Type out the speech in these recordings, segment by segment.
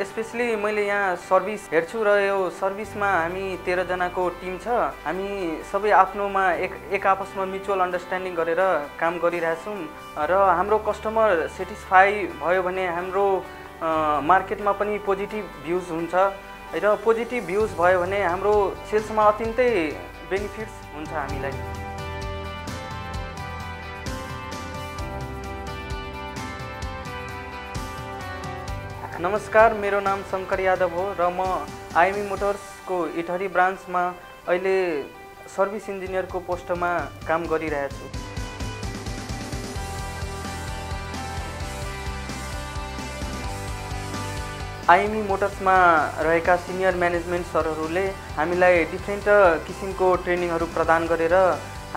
Specially मैले यहाँ service हेर्छु र यो सर्भिसमा हामी तेह्रजनाको टिम छ। हामी सबै आफ्नोमा एक एक आपसमा म्युचुअल अन्डरस्ट्यान्डिङ गरेर काम गरिरहेछौँ र हाम्रो कस्टमर सेटिस्फाई भयो भने हाम्रो मार्केटमा पनि पोजिटिभ भ्युज हुन्छ र पोजिटिभ भ्युज भयो भने हाम्रो सेल्समा अत्यन्तै बेनिफिट्स हुन्छ हामीलाई। नमस्कार मेरो नाम शङ्कर यादव हो र म आइएमई मोटर्सको इटहरी ब्रान्चमा अहिले सर्भिस इन्जिनियरको पोस्टमा काम गरिरहेछु। आइएमई मोटर्समा रहेका सिनियर म्यानेजमेन्ट सरहरूले हामीलाई डिफ्रेन्ट किसिमको ट्रेनिङहरू प्रदान गरेर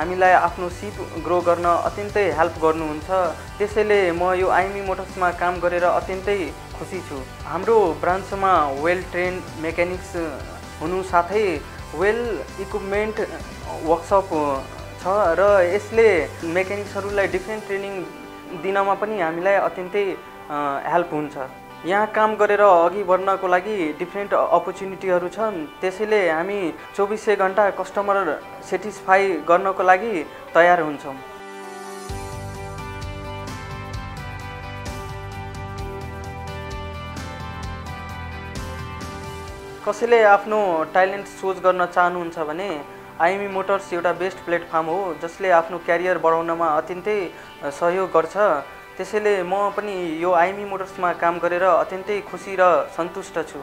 हामीलाई आफ्नो सिप ग्रो गर्न अत्यन्तै हेल्प गर्नुहुन्छ। त्यसैले म यो आइएमई मोटर्समा काम गरेर अत्यन्तै खुसी छु। हाम्रो ब्रान्चमा वेल ट्रेन मेकानिक्स हुनु साथै वेल इक्विपमेन्ट वर्कसप छ र यसले मेकानिक्सहरूलाई डिफ्रेन्ट ट्रेनिङ दिनमा पनि हामीलाई अत्यन्तै हेल्प हुन्छ। यहाँ काम गरेर अघि बढ्नको लागि डिफ्रेन्ट अपर्च्युनिटीहरू छन्। त्यसैले हामी चौबिसै घन्टा कस्टमर सेटिस्फाई गर्नको लागि तयार हुन्छौँ। कसैले आफ्नो ट्यालेन्ट सोच गर्न चाहनुहुन्छ भने आइएमई मोटर्स एउटा बेस्ट प्लेटफर्म हो जसले आफ्नो क्यारियर बढाउनमा अत्यन्तै सहयोग गर्छ। त्यसैले म पनि यो आइएमई मोटर्समा काम गरेर अत्यन्तै खुसी र सन्तुष्ट छु।